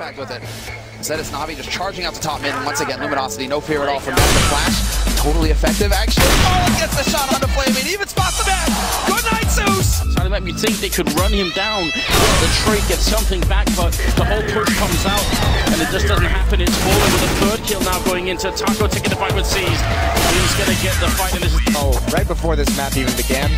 impact with it. Instead, it's Navi just charging out the top mid, and once again, Luminosity, no fear at all from Master Flash. Totally effective, actually. Oh, gets the shot onto flamie, even spots the man. Good night, Zeus! Trying to make me think they could run him down, the trade gets something back, but the whole push comes out, and it just doesn't happen. It's FalleN with a third kill now going into Taco taking the fight with Seized. He's gonna get the fight, and this is... Oh, right before this map even began,